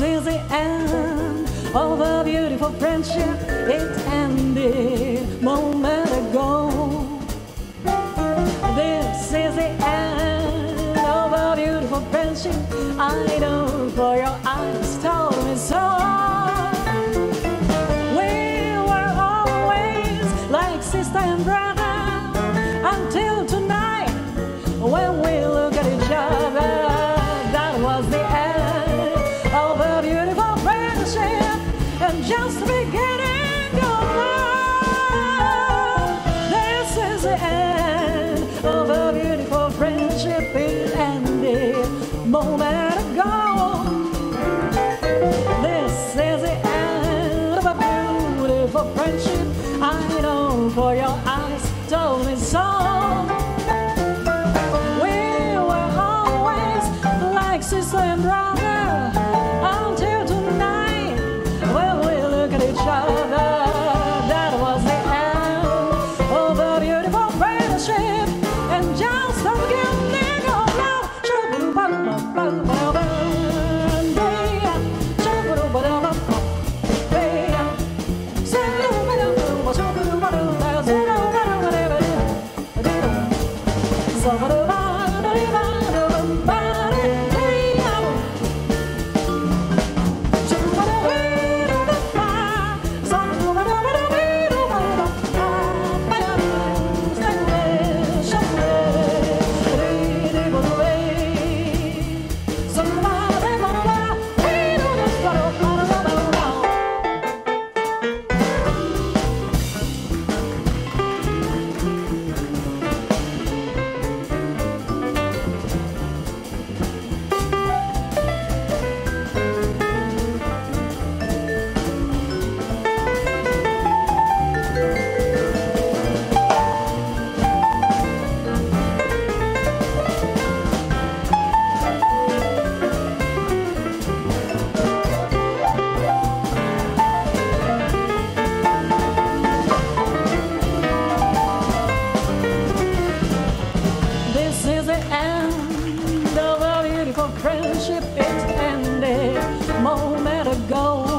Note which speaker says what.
Speaker 1: This is the end of a beautiful friendship. It ended moment ago. This is the end of a beautiful friendship. I don't know for your eyes told me so. We were always like sister and brother end of a beautiful friendship. It ended moment ago. This is the end of a beautiful friendship. I know for your eyes told me so. We were always like sister and brother This end